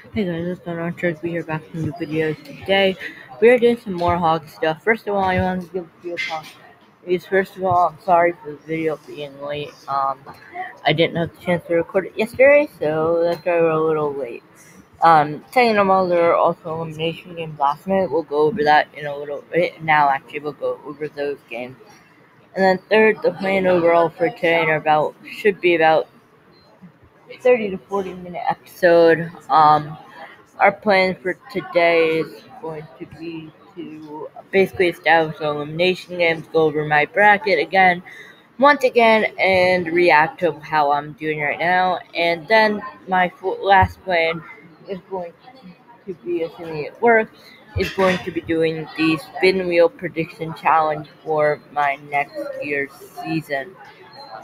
Hey guys, what's going on? Chuck We are back with a new video today. We are doing some more hog stuff. First of all, I want to give you a few apologies. First of all, I'm sorry for the video being late. Um, I didn't have the chance to record it yesterday, so that's why we're a little late. Um, second of all, there are also elimination games last minute. We'll go over that in a little bit. Now, actually, we'll go over those games. And then third, the plan overall for today are about should be about 30 to 40 minute episode. Um, our plan for today is going to be to basically establish elimination games, go over my bracket again, once again, and react to how I'm doing right now. And then my last plan is going to be, assuming it works, is going to be doing the spin wheel prediction challenge for my next year's season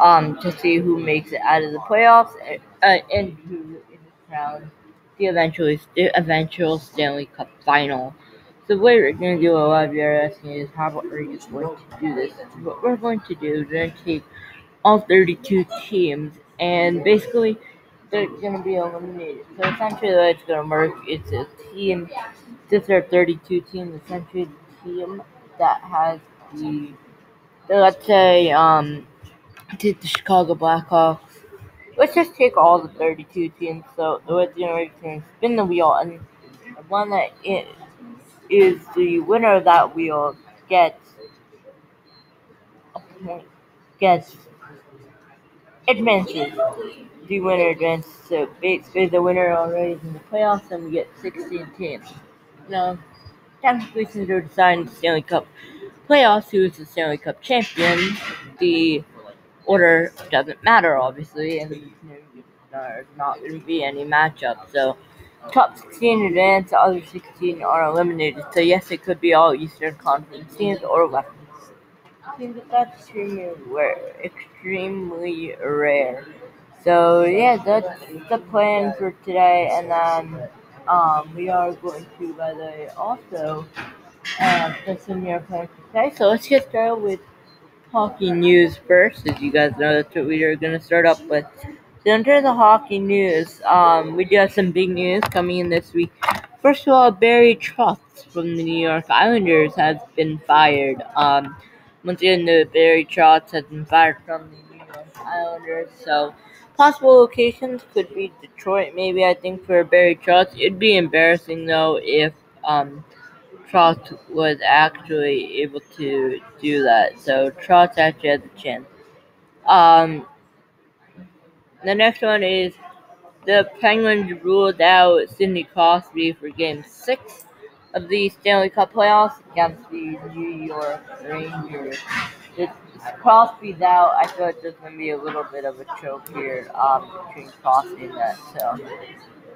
um, to see who makes it out of the playoffs and who is crowned the eventually the eventual Stanley Cup final. So the way we're going to do a lot of you are asking is how are we going to do this? What we're going to do is we're to take all 32 teams and basically they're going to be eliminated. So essentially the way it's going to work, it's a team, since there are 32 teams, essentially the team that has the, let's say, um, did the Chicago Blackhawks. Let's just take all the 32 teams. So the the going spin the wheel, and the one that is the winner of that wheel gets gets advances. The winner advances. So basically, the winner already is in the playoffs, and we get 16 teams. Now, technically, since we're deciding the Stanley Cup playoffs, who is the Stanley Cup champion, the order doesn't matter, obviously, and there's not going to be any matchup. So, top 16 advance, the other 16 are eliminated. So, yes, it could be all Eastern Conference teams or Western teams, but that's extremely rare. Extremely rare. So, yeah, that's the plan for today, and then um, we are going to, by the way, also uh, put some your plan today. So, let's get started with hockey news first. As you guys know, that's what we are going to start up with. So, into the hockey news, um, we do have some big news coming in this week. First of all, Barry Trotz from the New York Islanders has been fired. Um, once again, the Barry Trotz has been fired from the New York Islanders. So, possible locations could be Detroit, maybe. I think for Barry Trotz, it'd be embarrassing though if um, Trotz was actually able to do that. So Trotz actually has a chance. Um, the next one is the Penguins ruled out Sidney Crosby for Game Six of the Stanley Cup playoffs against the New York Rangers. It's Crosby's out. I feel like there's gonna be a little bit of a choke here um, between Crosby and that. So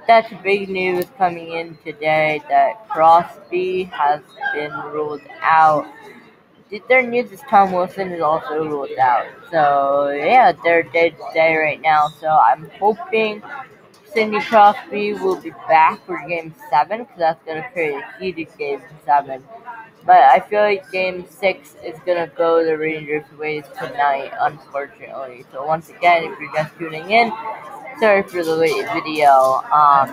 that's big news coming in today that Crosby has been ruled out. The third news is Tom Wilson is also ruled out. So yeah, they're dead today right now. So I'm hoping Sidney Crosby will be back for Game Seven because that's gonna create a heated Game Seven. But I feel like Game Six is gonna go the Rangers' ways tonight, unfortunately. So once again, if you're just tuning in, sorry for the late video. Um,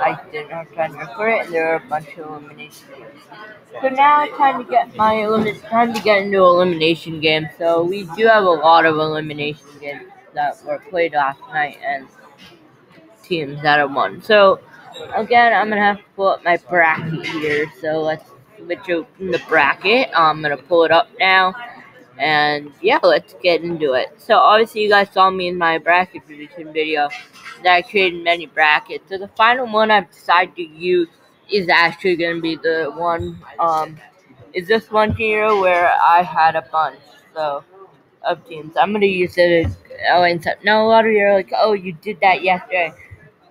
I didn't have time to record it, and there were a bunch of elimination games. So now it's time to get my elimin- time to get into elimination games. So we do have a lot of elimination games that were played last night, and teams that have won. So again, I'm gonna have to pull up my bracket here. So let's switch open the bracket. I'm gonna pull it up now. And yeah, let's get into it. So obviously you guys saw me in my bracket prediction video that I created many brackets. So the final one I've decided to use is actually to be the one, um, is this one here where I had a bunch, so, of teams. I'm to use it as, oh, and so, now a lot of you are like, oh, you did that yesterday.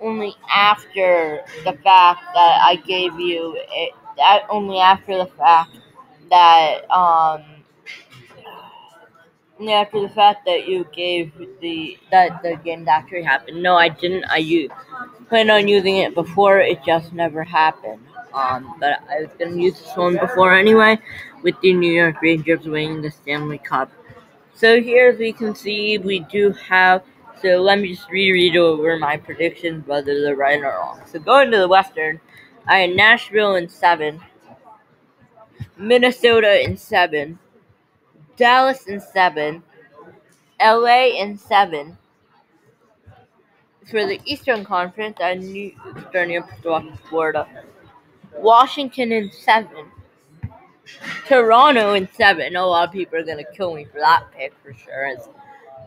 Only after the fact that I gave you it, that only after the fact that, um, after the fact that you gave the that the game actually happened. No, I didn't. I used, planned on using it before. It just never happened. Um, but I was gonna use this one before anyway, with the New York Rangers winning the Stanley Cup. So here, as we can see, we do have So let me just reread over my predictions, whether they're right or wrong. So going to the Western, I had Nashville in seven, Minnesota in seven, Dallas in seven, LA in seven. For the Eastern Conference, I knew Eastern Florida, Washington in seven, Toronto in seven. A lot of people are gonna kill me for that pick for sure. It's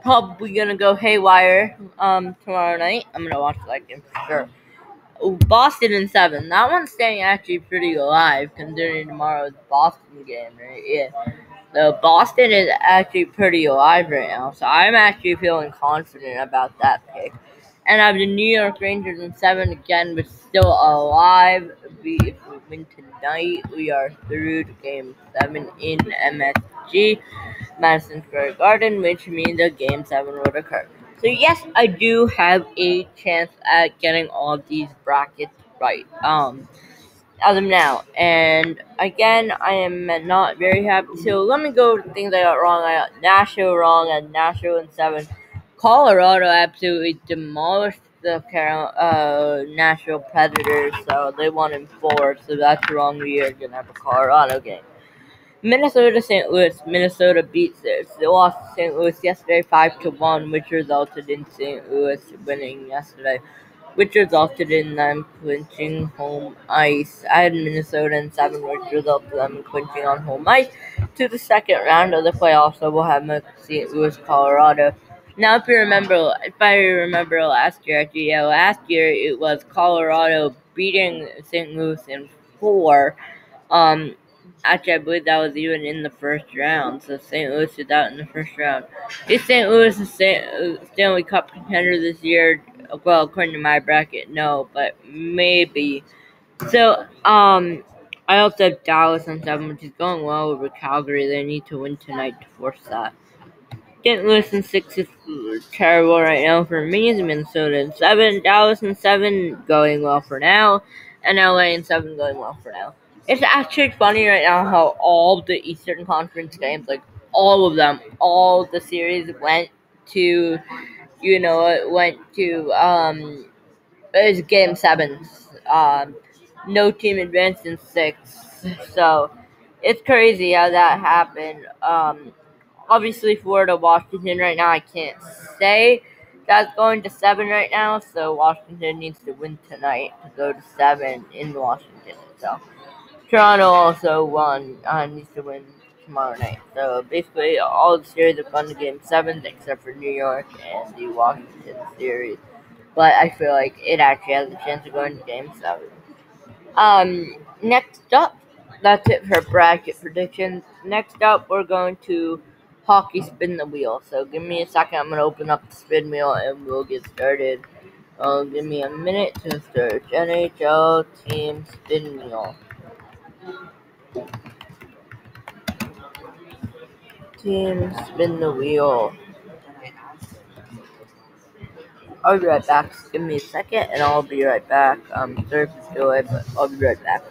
probably gonna go haywire um, tomorrow night. I'm gonna watch that game for sure. Boston in seven. That one's staying actually pretty alive considering tomorrow's Boston game, right? Yeah. So Boston is actually pretty alive right now. So I'm actually feeling confident about that pick. And I have the New York Rangers in seven again, but still alive. We, if we win tonight, we are through to game seven in MSG, Madison Square Garden, which means that game seven would occur. So yes, I do have a chance at getting all these brackets right. Um, as of now, and again, I am not very happy. So let me go to things I got wrong. I got Nashville wrong, and Nashville in seven. Colorado absolutely demolished the Carol- uh, Nashville Predators, so they won in four. So that's wrong. We are gonna have a Colorado game. Minnesota St. Louis. Minnesota beats it. They lost to St. Louis yesterday five to one, which resulted in St. Louis winning yesterday, which resulted in them clinching home ice. I had Minnesota in seven, which resulted in them clinching on home ice to the second round of the playoffs. So we'll have St. Louis, Colorado. Now, if you remember, if I remember last year, actually, yeah, last year it was Colorado beating St. Louis in four. Um, Actually, I believe that was even in the first round. So St. Louis is out in the first round. Is St. Louis a Stanley Cup contender this year? Well, according to my bracket, no, but maybe. So, um, I also have Dallas on seven, which is going well over Calgary. They need to win tonight to force that. St. Louis in six is terrible right now for me. is Minnesota in seven, Dallas in seven, going well for now, and LA in seven, going well for now. It's actually funny right now how all the Eastern Conference games, like all of them, all the series went to, you know, it went to um, it was game sevens. Um, no team advanced in six, so it's crazy how that happened. Um, obviously, Florida, Washington right now, I can't say that's going to seven right now. So Washington needs to win tonight to go to seven in Washington. So. Toronto also won uh, needs to win tomorrow night. So basically, all the series have gone to Game Seven except for New York and the Washington series. But I feel like it actually has a chance of going to Game Seven. Um, next up, that's it for bracket predictions. Next up, we're going to hockey spin the wheel. So give me a second. I'm gonna open up the spin wheel and we'll get started. Uh, give me a minute to search NHL team spin wheel. Team spin the wheel. I'll be right back. Give me a second and I'll be right back. Um, sorry for delay, but I'll be right back.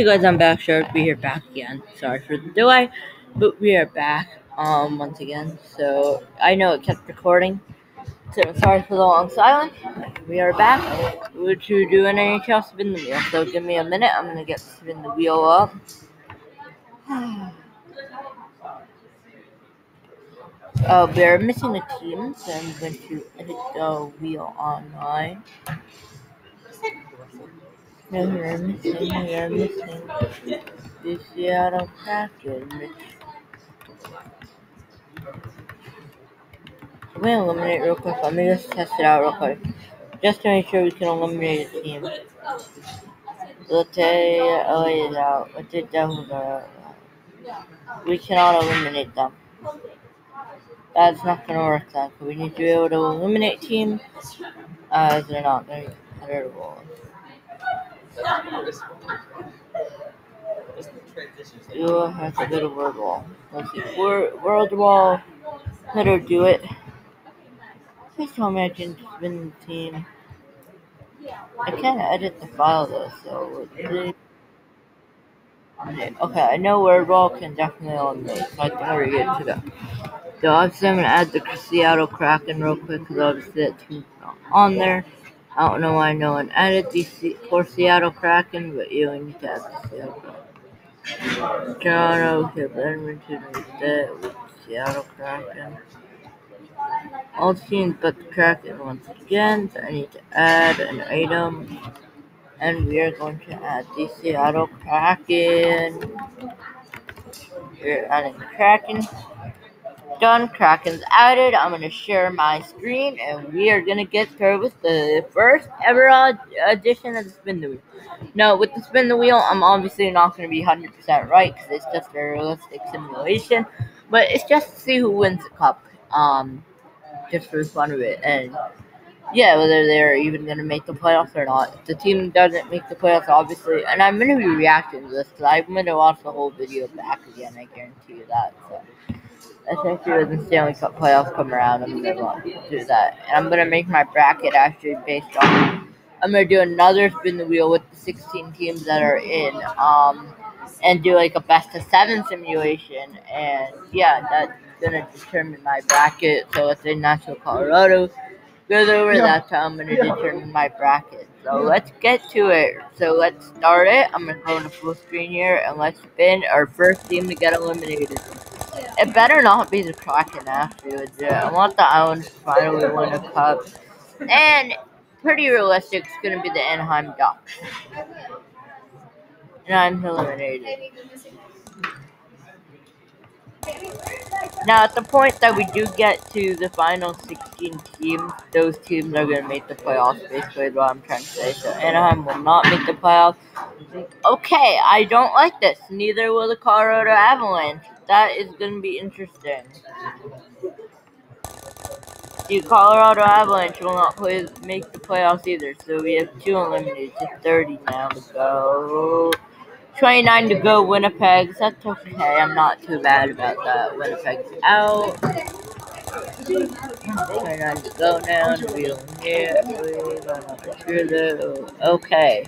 Hey guys, I'm back. Sharik. We are here back again. Sorry for the delay, but we are back um once again. So I know it kept recording. So sorry for the long silence. We are back. Would you do an NHL spin the wheel? So give me a minute. I'm gonna get spin the wheel up. Oh, we're missing a team, so I'm going to edit the wheel online. No, we're missing, we're missing the Seattle Kraken. I'm gonna eliminate real quick. Let me just test it out real quick. Just to make sure we can eliminate a team. Let's say LA out. Let's say Devils are out. We cannot eliminate them. That's not gonna work then. We need to be able to eliminate teams uh, as they're not very competitive. Ooh, that's a good Wordwall. Let's see. Word, world wall. Let her do it. Please tell me I can spin the team. I can't edit the file though, so Okay, I know Wordwall can definitely eliminate, so I think we're good to go. So obviously I'm gonna add the Seattle Kraken real quick because obviously that team's not on there. I don't know why no one added the for Seattle Kraken, but you need to add the Seattle. Toronto, okay, Edmonton is that with Seattle Kraken. All teams but the Kraken once again, so I need to add an item. And we are going to add the Seattle Kraken. We're adding Kraken done. Kraken's added. I'm to share my screen and we are to get started with the first ever edition of the spin the wheel. Now, with the spin the wheel, I'm obviously not to be 100% right because it's just a realistic simulation, but it's just to see who wins the cup, um, just for the fun of it. And yeah, whether they're even going to make the playoffs or not. If the team doesn't make the playoffs, obviously, and I'm going to be reacting to this because I'm going to watch the whole video back again, I guarantee you that. So especially when the Stanley Cup playoffs come around, I'm gonna do that. And I'm gonna make my bracket actually based on. I'm gonna do another spin the wheel with the 16 teams that are in, um, and do like a best of seven simulation. And yeah, that's gonna determine my bracket. So let's say National Colorado goes over, yeah. that's how I'm gonna determine my bracket. So let's get to it. So let's start it. I'm gonna go into full screen here and let's spin our first team to get eliminated. It better not be the Kraken afterwards. Yeah, I want the Islanders to finally win a cup. And pretty realistic, it's going to be the Anaheim Ducks. And I'm eliminated. Now, at the point that we do get to the final 16 teams, those teams are going to make the playoffs, basically, is what I'm trying to say. So, Anaheim will not make the playoffs. Okay, I don't like this. Neither will the Colorado Avalanche. That is going to be interesting. The Colorado Avalanche will not play, make the playoffs either, so we have two eliminated to 30 now to go. 29 to go, Winnipeg. That's okay. I'm not too bad about that. Winnipeg's out. 29 to go now. Feeling here. Okay.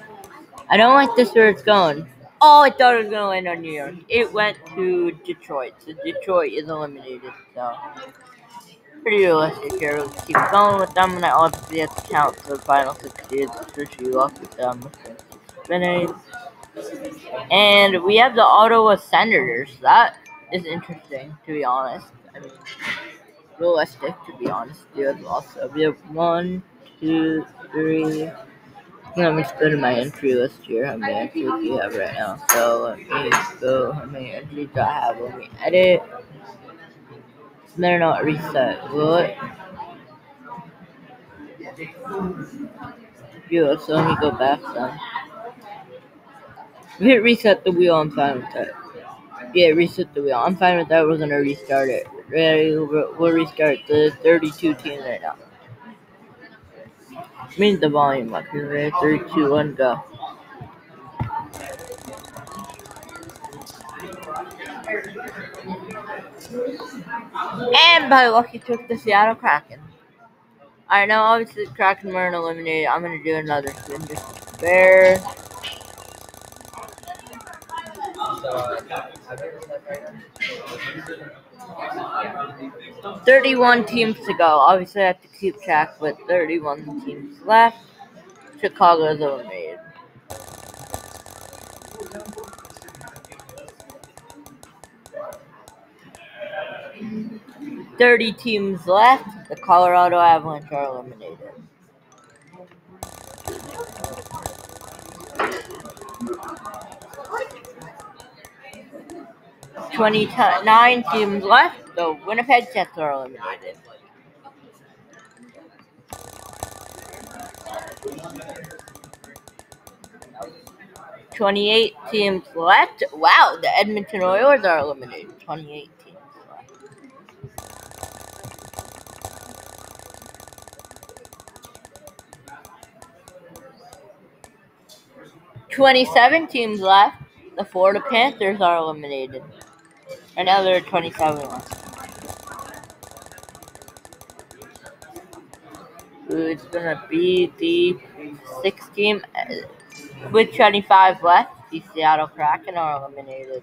I don't like this where it's going. Oh, I thought it was to land on New York. It went to Detroit. So Detroit is eliminated. So pretty realistic here. Let's keep going with them, and I obviously have to count the final six years, especially luck with them. Finish. And we have the Ottawa Senators. That is interesting, to be honest. I mean, realistic, to be honest. You have also we have one, two, three. Let me go to my entry list here. How many entries do you have right now? So let me go. How many entries do I have? Let me edit. Better not reset. Will it? Yeah, so let me go back then. Hit reset the wheel. I'm fine with that. Yeah, reset the wheel. I'm fine with that. We're gonna restart it. Ready? We'll restart the 32 team right now. Means the volume up here. Three, two, one, go. And by lucky took the Seattle Kraken. Alright, now obviously Kraken weren't eliminated. I'm gonna do another spin just there. Thirty-one teams to go. Obviously, I have to keep track, but thirty-one teams left. Chicago is eliminated. 30 teams left. The Colorado Avalanche are eliminated. Twenty-nine teams left. The Winnipeg Jets are eliminated. Twenty-eight teams left. Wow, the Edmonton Oilers are eliminated. Twenty-eight. teams left. 27 teams left. The Florida Panthers are eliminated. And now there are 27 left. Who's gonna be the sixth team? Uh, with 25 left, the Seattle Kraken are eliminated.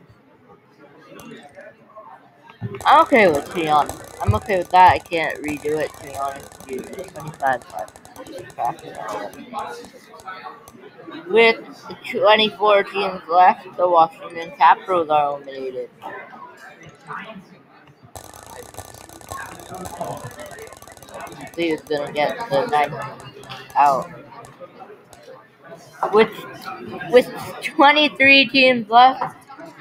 I'm okay with being honest. I'm okay with that. I can't redo it to be honest. 25 left. With 24 teams left, the Washington Capitals are eliminated. See gonna get the ninth out. With with 23 teams left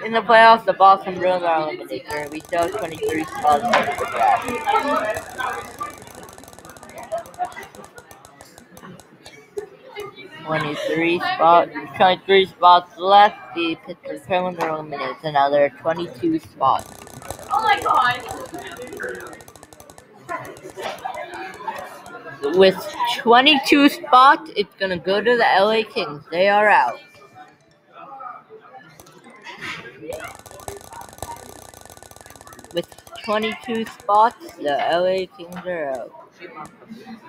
in the playoffs, the Boston Bruins are eliminated. We still have 23 spots left for 23 spots, 23 spots left. The Pittsburgh Penguins are eliminated, so now there are 22 spots. Oh my god! With 22 spots, it's gonna go to the LA Kings. They are out. With 22 spots, the LA Kings are out.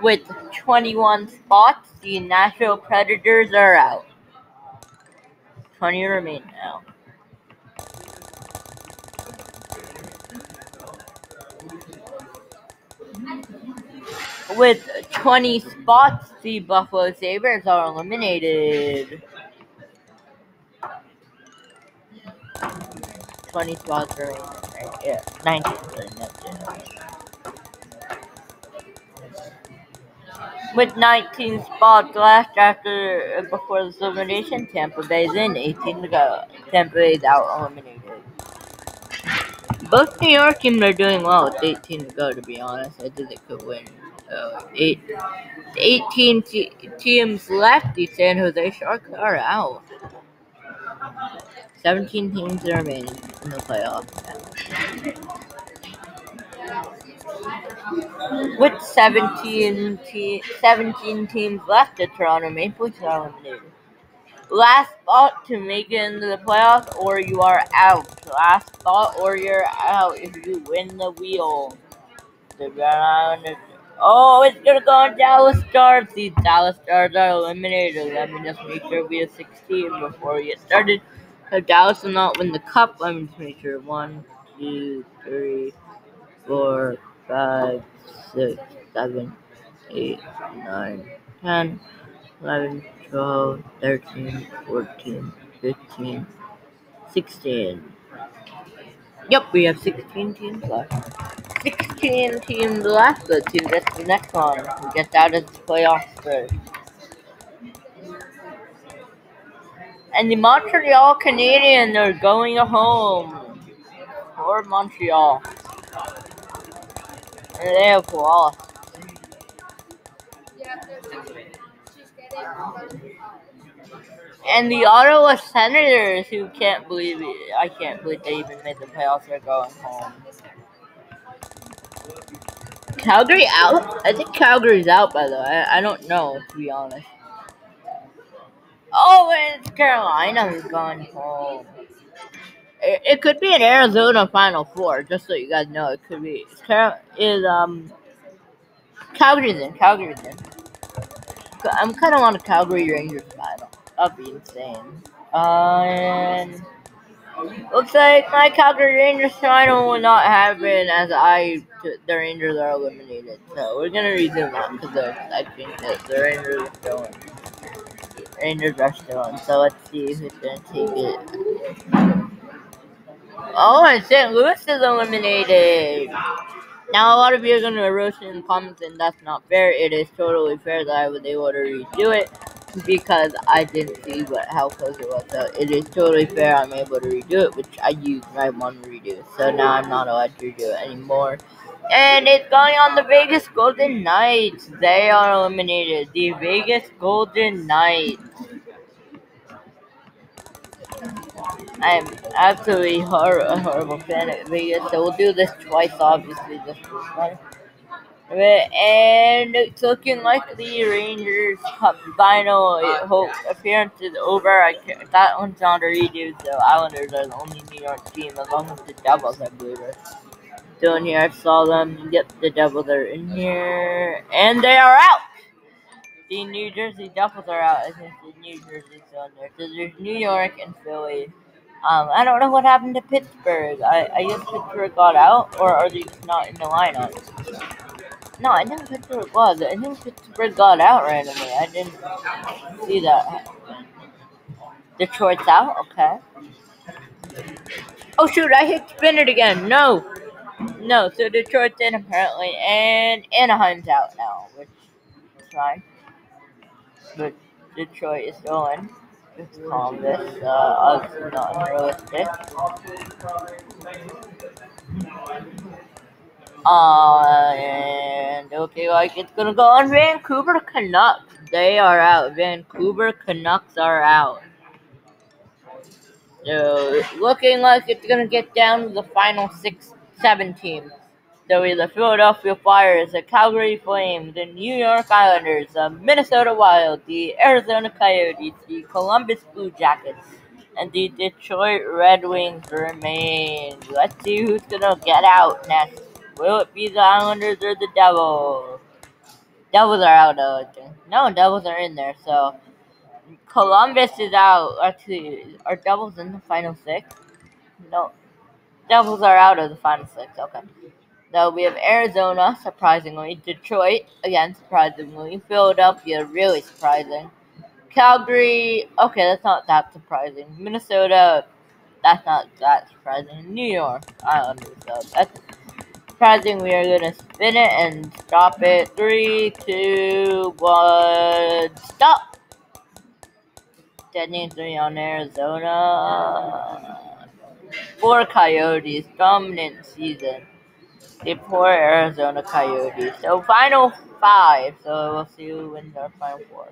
With 21 spots, the Nashville Predators are out. 20 remain now. With 20 spots, the Buffalo Sabres are eliminated. 20 spots remain. Right? Yeah, 19. With 19 spots left after before the elimination, Tampa Bay's in, 18 to go. Tampa Bay's out eliminated. Both New York teams are doing well with 18 to go. To be honest, I think they could win. Uh, eight, 18 teams left. The San Jose Sharks are out. 17 teams remain in the playoffs. With 17, te- 17 teams left, the Toronto Maple Leafs are eliminated. Last spot to make it into the playoffs, or you are out. Last spot, or you're out if you win the wheel. Oh, it's gonna go on Dallas Stars. These Dallas Stars are eliminated. Let me just make sure we have 16 before we get started. If Dallas will not win the cup, let me just make sure. One, two, three, four, five, six, seven, eight, nine, ten, eleven, twelve, thirteen, fourteen, fifteen, sixteen. Yep, we have 16 teams left. 16 teams left. Let's see who the next one. Who gets out of the playoffs first. And the Montreal Canadiens are going home. For Montreal. They have lost. And the Ottawa Senators, who can't believe it, I can't believe they even made the playoffs, are going home. Calgary out? I think Calgary's out, by the way. I, don't know, to be honest. Oh, it's Carolina who's going home. It, could be an Arizona Final Four, just so you guys know. It could be. Is um Calgary's in. Calgary's in. I'm kind of on a Calgary Rangers final. That'd be insane. Uh, and Looks like my Calgary Rangers final will not happen as I the Rangers are eliminated. So we're gonna resume that because I think that the Rangers are in. Rangers are still in. So let's see who's gonna take it. Oh, and St. Louis is eliminated. Now, a lot of you are going to roast in comments, and that's not fair. It is totally fair that I was able to redo it because I didn't see what how close it was. So it is totally fair. I'm able to redo it, which I used my one redo. So now I'm not allowed to redo it anymore. And it's going on the Vegas Golden Knights. They are eliminated. The Vegas Golden Knights. I'm absolutely hor- a horrible fan of Vegas, so we'll do this twice, obviously, just for fun. And it's looking like the Rangers Cup final hope appearance is over. I can't, that one's not a redo, so Islanders are the only New York team, along with the Devils, I believe. Are still in here. I saw them. Yep, the Devils are in here, and they are out. The New Jersey Devils are out. I think the New Jersey's still in there. So there's New York and Philly. Um, I don't know what happened to Pittsburgh. I, I guess Pittsburgh got out, or are they just not in the lineup? No, I think Pittsburgh was. I think Pittsburgh got out randomly. I didn't see that Detroit's out? Okay. Oh shoot, I hit spin it again. No. No, so Detroit's in apparently, and Anaheim's out now, which is fine. But Detroit is still in. Calm this. Uh, it's not unrealistic. Uh, and okay, like it's gonna go on Vancouver Canucks. They are out. Vancouver Canucks are out. So looking like it's gonna get down to the final six, seven teams. So the Philadelphia Flyers, the Calgary Flames, the New York Islanders, the Minnesota Wild, the Arizona Coyotes, the Columbus Blue Jackets, and the Detroit Red Wings remain. Let's see who's gonna get out next. Will it be the Islanders or the Devils? Devils are out, though. No, Devils are in there. So Columbus is out. Actually, are Devils in the final six? No, Devils are out of the final six. Okay. Now we have Arizona, surprisingly. Detroit, again, surprisingly. Philadelphia, really surprising. Calgary, okay, that's not that surprising. Minnesota, that's not that surprising. New York, Islanders, so that's surprising. We are going to spin it and stop it. Three, two, one, stop! Standing three on Arizona. Four Coyotes, dominant season. The poor Arizona Coyotes. So final five. So we'll see who wins our final four.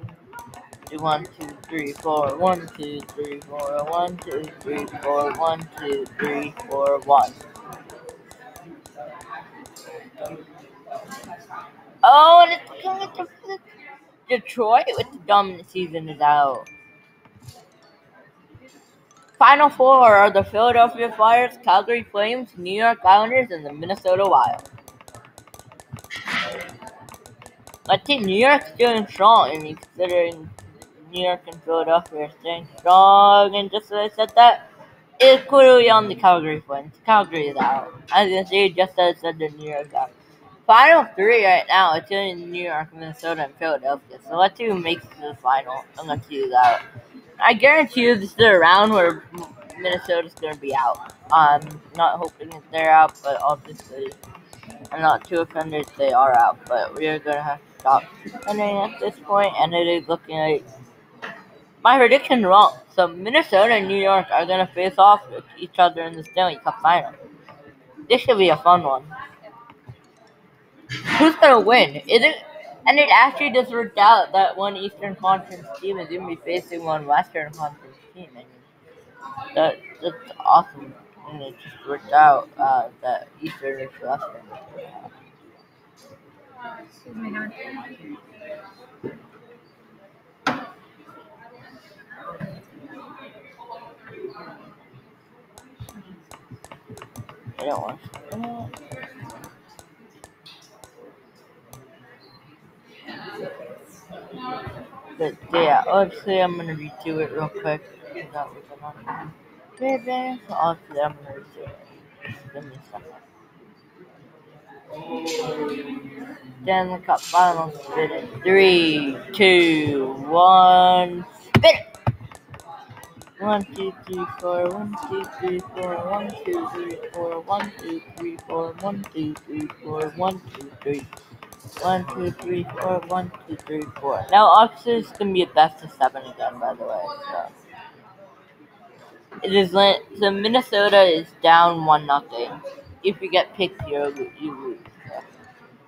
Do one, two, three, four. One, two, three, four. One, two, three, four. One, two, three, four. One. Oh, and it's coming to Detroit with the dominant season is out. Final four are the Philadelphia Flyers, Calgary Flames, New York Islanders, and the Minnesota Wild. I think New York's doing strong. and considering New York and Philadelphia are staying strong, and just as I said that, it's clearly on the Calgary Flames. Calgary is out. As you can see, just as I said, the New York out. Final three right now, it's in New York, Minnesota, and Philadelphia. So let's see who makes it to the final, and let's see who's out. Uh, I guarantee you this is a round where Minnesota's going to be out. I'm not hoping that they're out, but obviously I'm not too offended if they are out. But we are going to have to stop defending at this point, and it is looking like my prediction wrong. So Minnesota and New York are going to face off with each other in the Stanley Cup final. This should be a fun one. Who's going to win? Is it and it actually just worked out that one Eastern Conference team is going to be facing one Western Conference team. I mean, that, that's awesome. And it just worked out uh, that Eastern is Western. I don't want to. But yeah, let's I'm gonna redo it real quick. because That was enough. Ribbons off the mercy. Give me a second. Stanley Cup final spin it. Three, two, one, spin it! One, two, three, four, one, two, three, four, one, two, three, four, one, two, three, four, one, two, three, four, one, two, three. One, two, three, four, one, two, three, four. Now Oxford's gonna be a best of seven again, by the way. So it is so Minnesota is down one nothing. If you get picked, you you lose. So.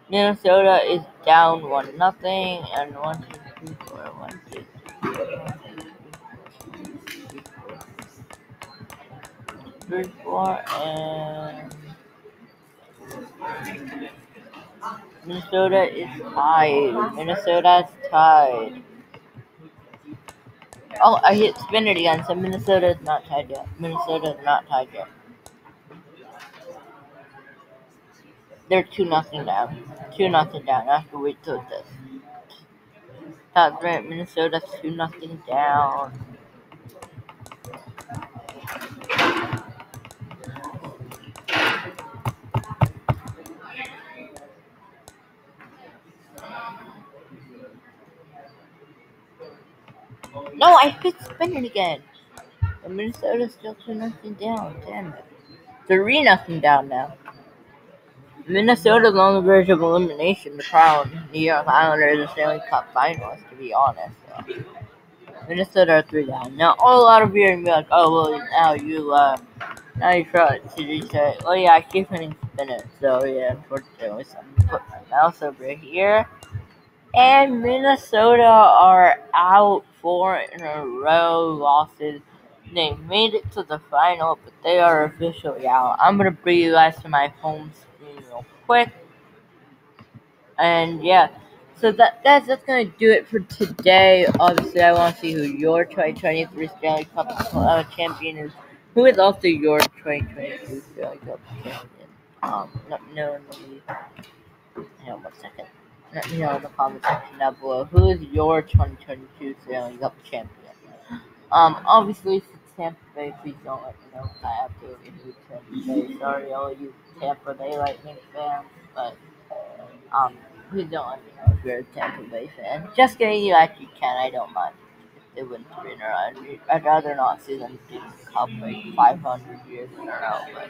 Minnesota is down one nothing, and one, two, three, four, one, two, three, four, and Minnesota is tied. Minnesota is tied. Oh, I hit spin it again, so Minnesota is not tied yet. Minnesota is not tied yet. They're 2 nothing down. 2 nothing down. I have to wait till this. That's right, Minnesota's 2 nothing down. No, I hit spin it again. But Minnesota's still 2 nothing down. Damn it. 3 nothing down now. Minnesota's on the verge of elimination. The crown New York Islanders the Stanley Cup finalists, to be honest. So. Minnesota are three down. Now, a lot of you are gonna be like, oh, well, now you, uh, now you try to say, oh, yeah, I keep hitting spin it. So, yeah, unfortunately, so I'm gonna put my mouse over here. And Minnesota are out four in a row losses. They made it to the final, but they are officially out. I'm gonna bring you guys to my home screen real quick. And yeah, so that that's that's gonna do it for today. Obviously, I want to see who your 2023 Stanley Cup uh, champion is. Who is also your 2022 Stanley Cup champion? Um, let me know hang on one second. Let me know in the comment section down below. Who is your 2022 Stanley Cup champion? Um, obviously, it's Tampa Bay, please don't let me know I absolutely hate Tampa Bay. Sorry, all you Tampa Bay Lightning fans, but um, please don't let me know if you're a Tampa Bay fan. Just kidding, you actually can. I don't mind if they win three in a row. I'd rather not see them do the cup like 500 years in a row, but.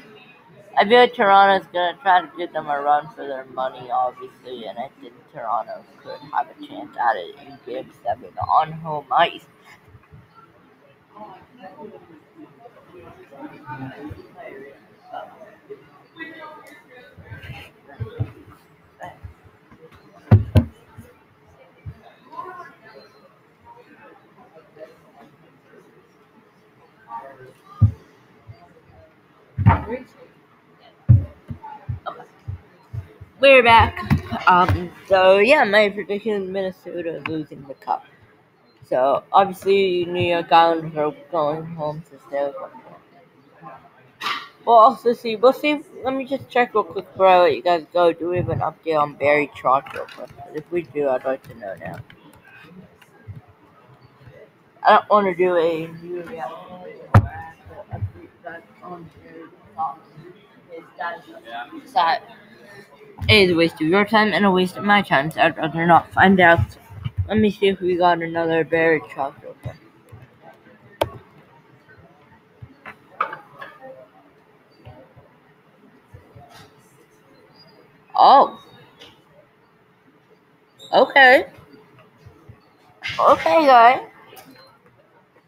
I feel like Toronto's gonna try to give them a run for their money, obviously, and I think Toronto could have a chance at it in Game Seven on home ice. We're back. Um, so yeah, my prediction: Minnesota losing the cup. So obviously, New York Islanders are going home to Cup. We'll also see. We'll see. let me just check real quick before I let you guys go. Do we have an update on Barry Trotz real quick? If we do, I'd like to know now. I don't want to do a new reaction on Barry Trotz. That is a waste of your time and a waste of my time, so I'd rather not find out. Let me see if we got another Trotz real quick. Oh. Okay. Okay, guys.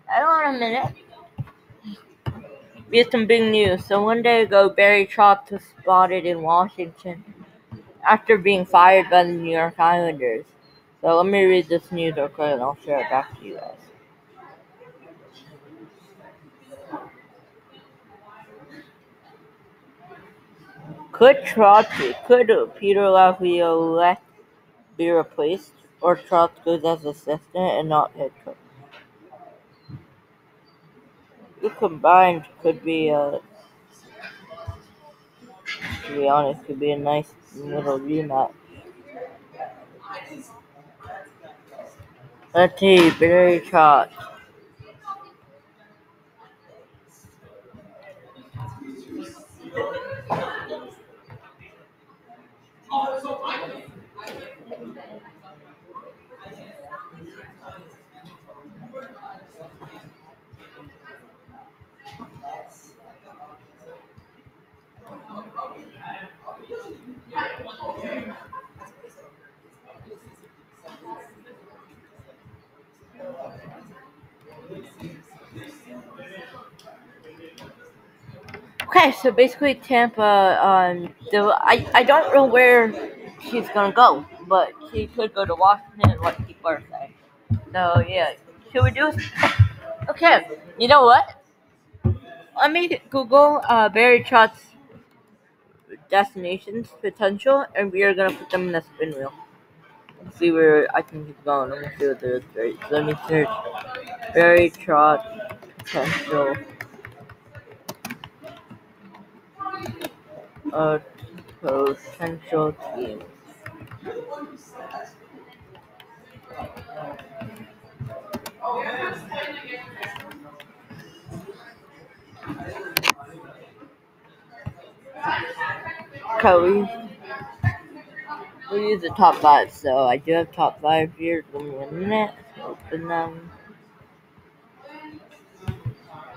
I want a minute. We have some big news. So one day ago, Barry Trotz was spotted in Washington after being fired by the New York Islanders. So let me read this news real quick and I'll share it back to you guys. Could Trotz, could Peter Laviolette be replaced, or Trotz goes as assistant and not head coach? The combined could be a, to be honest, could be a nice little rematch. Let's see, Barry Trotz. Okay, so basically Tampa, um, the, I, I don't know where she's gonna go, but she could go to Washington, what people are saying. So yeah, should we do? Okay, you know what? Let me Google uh, Barry Trotz destinations potential, and we are gonna put them in the spin wheel. Let's see where I can keep going. Let me see what. Right. Let me search Barry Trotz potential. Uh, potential teams. Okay, we, we use the top five, so I do have top five here. Give me a minute. Open them.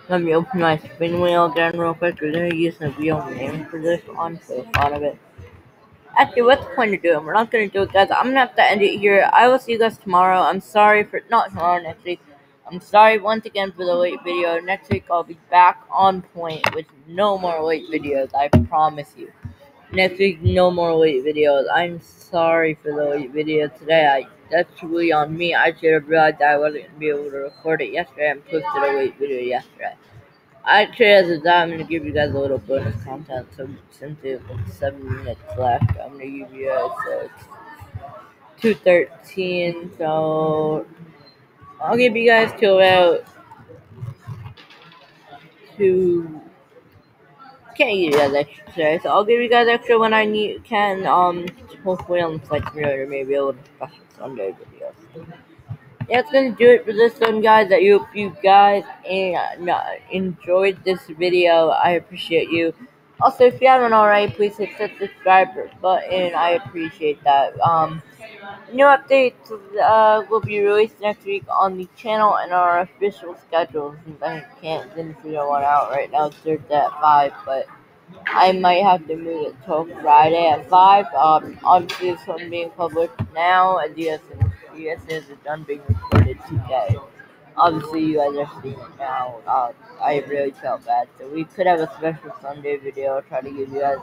Let me open my spin wheel again real quick. We're gonna use the real name for this one, so thought of it. Actually, what's the point of doing? We're not gonna do it, guys. I'm gonna have to end it here. I will see you guys tomorrow. I'm sorry for not tomorrow, next week. I'm sorry once again for the late video. Next week I'll be back on point with no more late videos. I promise you. Next week, no more late videos. I'm sorry for the late video today. I that's really on me. I should have realized I wasn't be able to record it yesterday and posted a late video yesterday. I Actually, as a that, I'm gonna give you guys a little bonus content. So since it's seven minutes left, I'm gonna give you guys uh, two thirteen. So I'll give you guys till about two. Can't give you guys extra so I'll give you guys extra when I need can. Um, hopefully on flight tomorrow, maybe a little special Sunday videos. Yeah, that's gonna do it for this one, guys. I hope you guys uh, enjoyed this video. I appreciate you. Also, if you haven't already, please hit the subscribe button. I appreciate that. Um, new updates uh, will be released next week on the channel and our official schedule. Since I can't figure one out right now, it's Thursday at five, but. I might have to move it till Friday at 5. Um, obviously, this one being published now, and yes, yes, is done being recorded today. Obviously, you guys are seeing it now. Uh, I really felt bad. So, we could have a special Sunday video, try to give you guys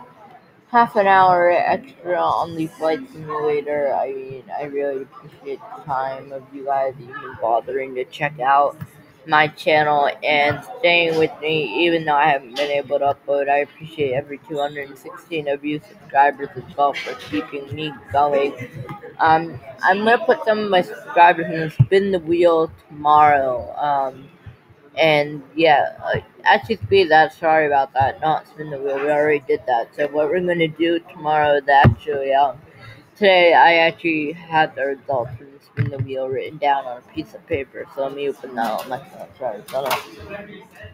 half an hour extra on the flight simulator. I mean, I really appreciate the time of you guys even bothering to check out my channel and staying with me even though I haven't been able to upload. I appreciate every 216 of you subscribers as well for keeping me going. Um, I'm gonna put some of my subscribers in the spin the wheel tomorrow. Um, and yeah, actually, speed that. Sorry about that. Not spin the wheel. We already did that. So what we're gonna do tomorrow is actually um today I actually had the results spin the wheel written down on a piece of paper. So let me open that on my. Sorry,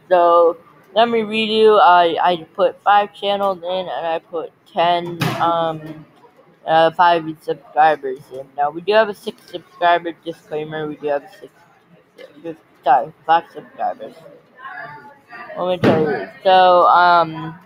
So let me read you. I I put five channels in and I put ten um uh, five subscribers in. Now we do have a six subscriber disclaimer. We do have a six, sorry, five subscribers. Let me tell you. So um.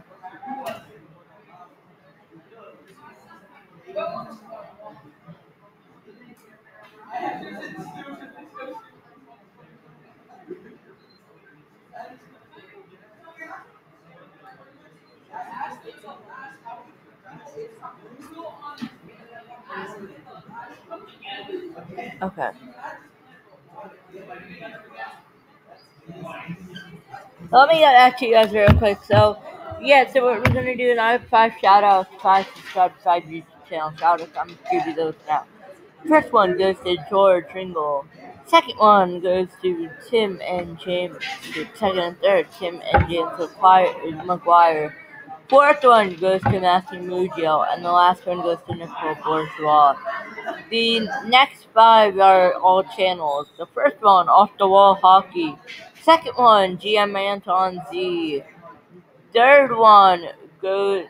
Okay. Let me get back to you guys real quick. So, yeah, so what we're gonna do is I have five shout outs, five subscribe, five YouTube channel shout outs. I'm gonna give you those now. First one goes to George Ringle. Second one goes to Tim and James. Second and third, Tim and James McGuire. Fourth one goes to Matthew Mugio, and the last one goes to Nicole Bourgeois. The next five are all channels. The first one, Off the Wall Hockey. Second one, GM Anton Z. Third one goes,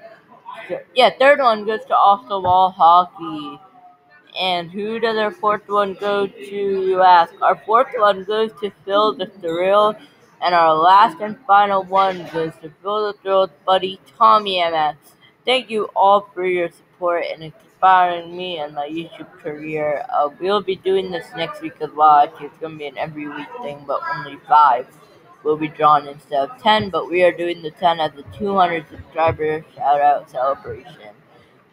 yeah, third one goes to Off the Wall Hockey. And who does our fourth one go to, you ask? Our fourth one goes to Phil the Thrill, and our last and final one goes to Phil the Thrill's buddy Tommy MS. Thank you all for your support and inspiring me and my YouTube career. Uh, we'll be doing this next week as well. Actually, it's going to be an every week thing, but only five. will be drawn instead of 10, but we are doing the 10 as a 200 subscriber shout out celebration.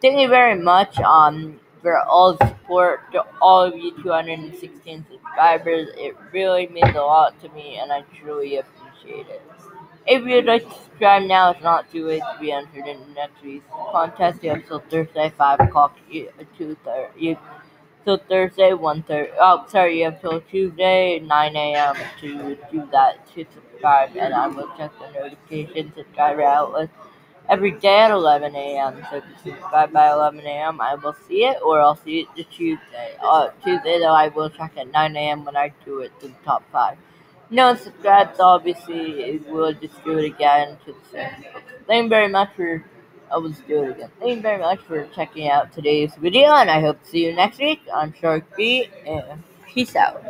Thank you very much um, for all the support to all of you 216 subscribers. It really means a lot to me, and I truly appreciate it. If you'd like to subscribe now, it's not too late to be entered in next week's contest. You have till Thursday, 5 o'clock, 2 30. So Thursday, 1 30. Oh, sorry, you have till Tuesday, 9 a.m. to do that, to subscribe, and I will check the notifications, subscriber outlets every day at 11 a.m. So if you subscribe by 11 a.m., I will see it, or I'll see it the Tuesday. Uh, Tuesday, though, I will check at 9 a.m. when I do it to the top five. No subscribes, obviously, it will just do it again to the same. Thank you very much for. I will do it again. Thank you very much for checking out today's video, and I hope to see you next week on Sharik B, and peace out.